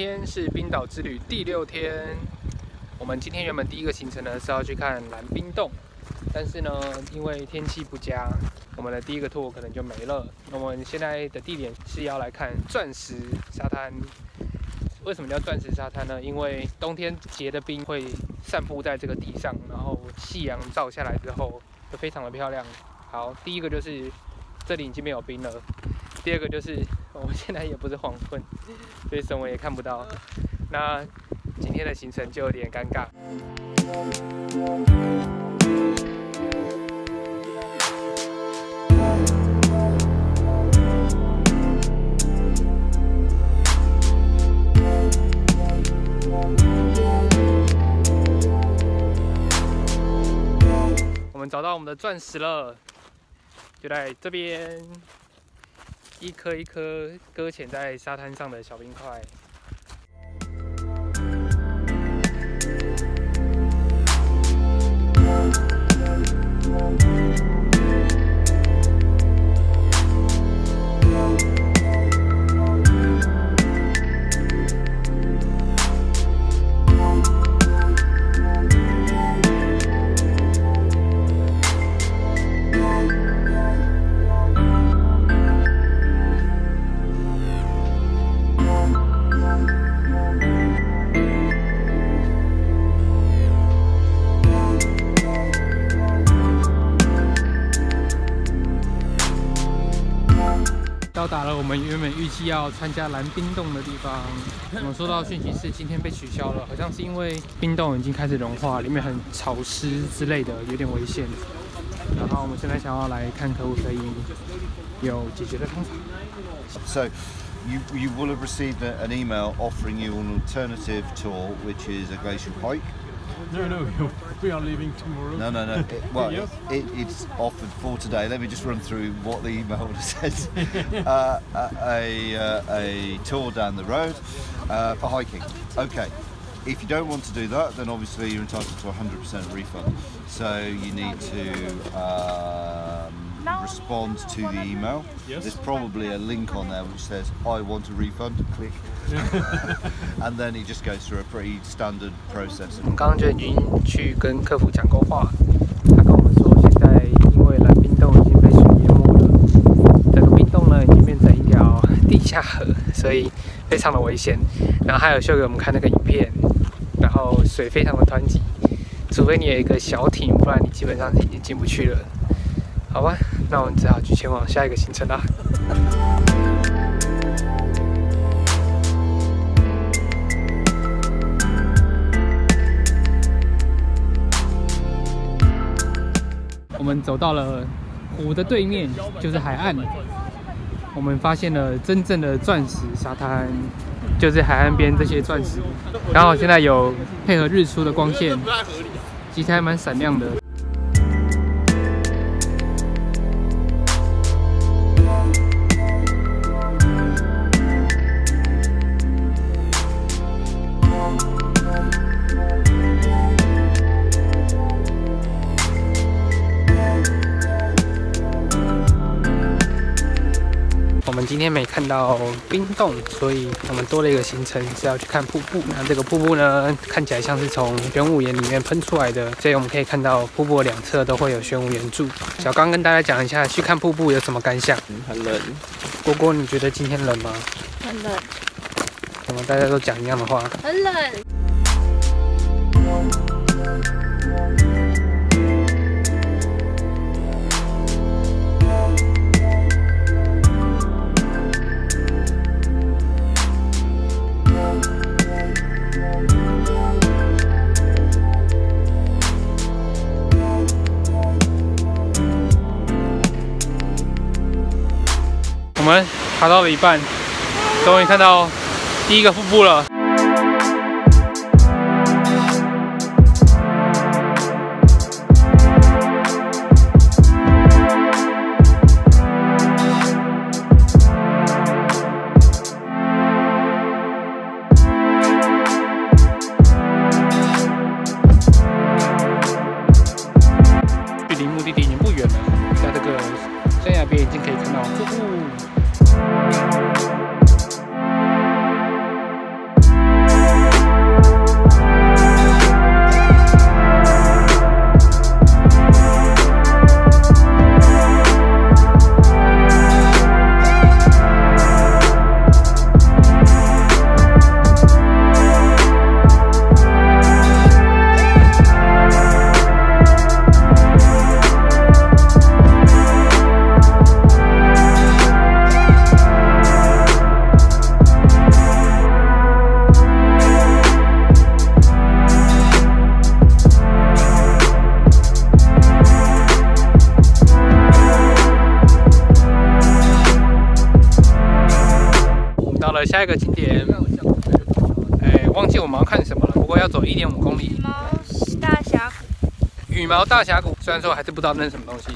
今天是冰岛之旅第六天。我们今天原本第一个行程呢是要去看蓝冰洞，但是呢，因为天气不佳，我们的第一个 tour 可能就没了。那我们现在的地点是要来看钻石沙滩。为什么叫钻石沙滩呢？因为冬天结的冰会散布在这个地上，然后夕阳照下来之后，就非常的漂亮。好，第一个就是这里已经没有冰了。第二个就是我们现在也不是黄昏，所以什么也看不到。那今天的行程就有点尴尬。我们找到我们的钻石了，就在这边，一颗一颗搁浅在沙滩上的小冰块。到达了我们原本预计要参加蓝冰洞的地方，我们收到讯息是今天被取消了，好像是因为冰洞已经开始融化，里面很潮湿之类的，有点危险。然后我们现在想要来看可不可以有解决的方法。So you you will have received an email offering you an alternative tour, which is a glacial hike. No, no, we are leaving tomorrow. No, no, no. It, well, Yes. it, it's offered for today. Let me just run through what the email says. uh, a, a, uh, a tour down the road uh, for hiking. Okay. If you don't want to do that, then obviously you're entitled to a 100% refund. So you need to um, respond to the email. Yes. There's probably a link on there which says "I want a refund." Click, and then it just goes through a pretty standard process. 我们刚刚就已经去跟客服讲过话，他跟我们说，现在因为蓝冰洞已经被水淹没了，整个冰洞呢已经变成一条地下河，所以非常的危险。然后还有秀给我们看那个影片，然后水非常的湍急，除非你有一个小艇，不然你基本上是已经进不去了。好吧，那我们只好去前往下一个行程啦。我们走到了湖的对面，就是海岸。我们发现了真正的钻石沙滩，就是海岸边这些钻石。然后现在有配合日出的光线，其实还蛮闪亮的。天没看到冰洞，所以我们多了一个行程是要去看瀑布。那这个瀑布呢，看起来像是从玄武岩里面喷出来的，所以我们可以看到瀑布的两侧都会有玄武岩柱。小刚跟大家讲一下去看瀑布有什么感想。很冷，郭郭，你觉得今天冷吗？很冷，怎么大家都讲一样的话？很冷。我们爬到了一半，终于看到第一个瀑布了。距离目的地已经不远了，在这个山崖边已经可以看到瀑布。下一个景点，哎，忘记我们要看什么了。不过要走一点五公里。羽毛大峡谷。羽毛大峡谷，虽然说还是不知道那是什么东西。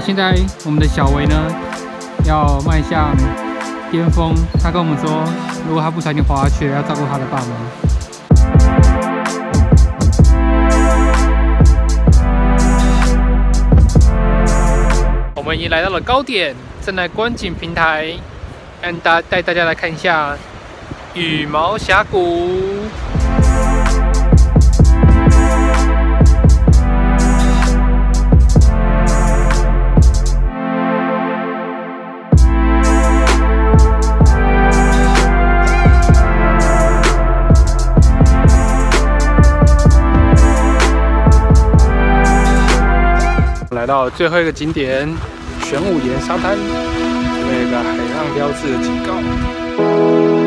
现在我们的小维呢，要迈向巅峰。他跟我们说，如果他不小心滑下去，要照顾他的爸妈。我们已经来到了高点，正在观景平台，带大带大家来看一下羽毛峡谷。到最后一个景点玄武岩沙滩，这边有个海浪标志的警告。